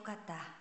よかった。